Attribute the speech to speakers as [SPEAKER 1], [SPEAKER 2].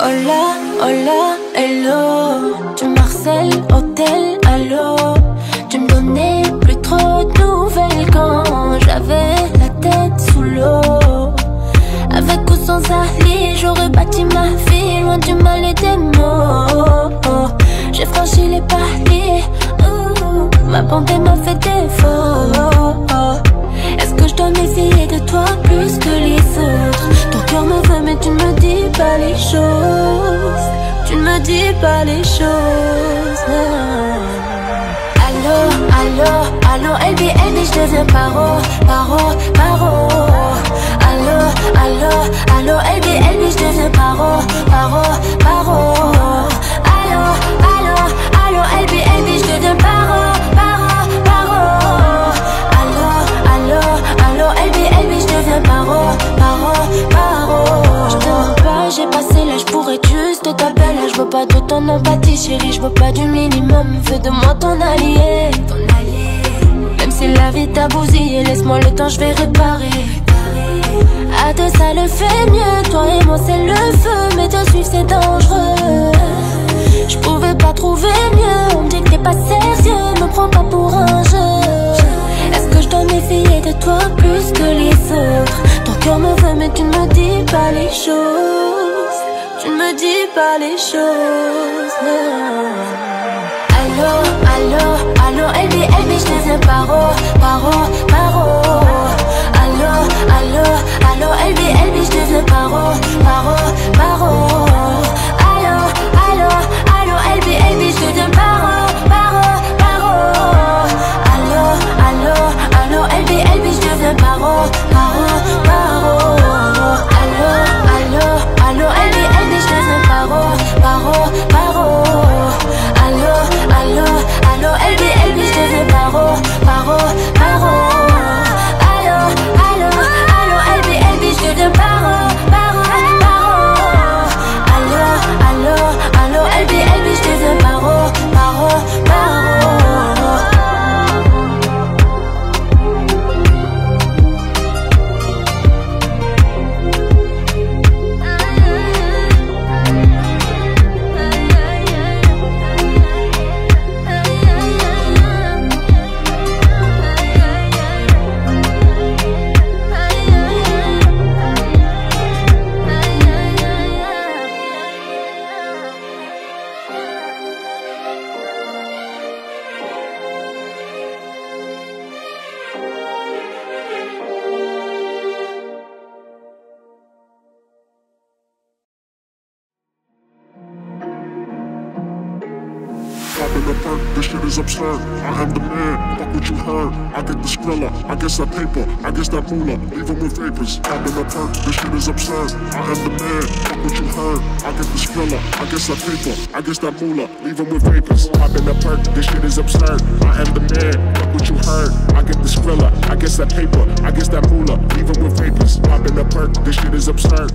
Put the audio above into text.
[SPEAKER 1] Hola, hello, tu marcelles, hôtel, allô Tu me donnais plus trop de nouvelles quand j'avais la tête sous l'eau. Avec ou sans Ali, j'aurais bâti ma vie loin du mal et des mots. J'ai franchi les paliers, ma bonté m'a fait défaut. Est-ce que je dois méfier de toi plus que les autres? Pas les choses. Tu ne me dis pas les choses. Allô, allô, allô, LB, LB, je deviens paro, paro, paro. Allô, allô, allô, LB, LB, je deviens paro, paro, paro pas de ton empathie, chérie, je veux pas du minimum. Fais de moi ton allié, Même si la vie t'a bousillé, laisse-moi le temps, je vais réparer. À deux ça le fait mieux, toi et moi c'est le feu Mais te suivre c'est dangereux. Je pouvais pas trouver mieux, on me dit que t'es pas sérieux. Me prends pas pour un jeu. Est-ce que je dois méfier de toi plus que les autres? Ton cœur me veut mais tu ne me dis pas les choses me dis pas les choses. Allô, allô, allô, LB, LB, je deviens paro, paro, paro Allô, allô, allô, LB, LB, je deviens paro, paro, paro Allô, allô, allô, LB, LB, je deviens paro, paro, paro Allô, allô, allô, LB, LB, je paro, paro,
[SPEAKER 2] the this shit is absurd. I am the man, fuck what you heard. I get the skrilla, I guess that paper, I guess that moolah, leave 'em with vapors. Popping the perk, this shit is absurd. I am the man, fuck what you heard. I get the skrilla, I guess that paper, I guess that moolah, leave with vapors. Popping the perk, this shit is absurd. I am the man, fuck what you heard. I get the skrilla, I guess that paper, I guess that moolah, leave 'em with vapors. Popping the perk, this shit is absurd.